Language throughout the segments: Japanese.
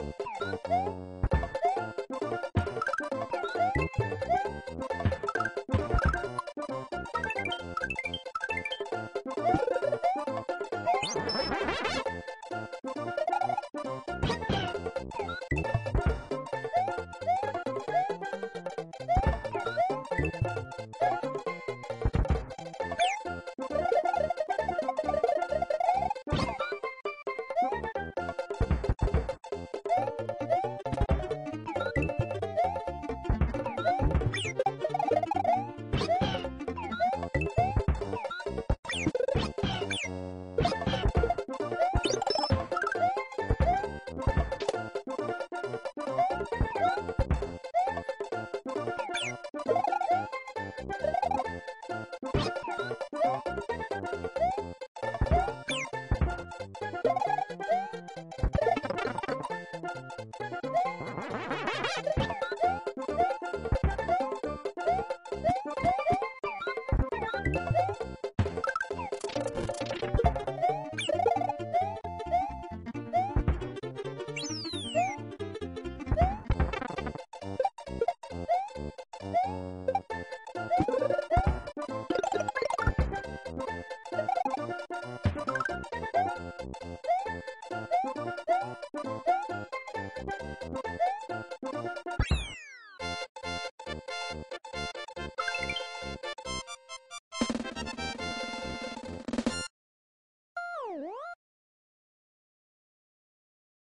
you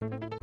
you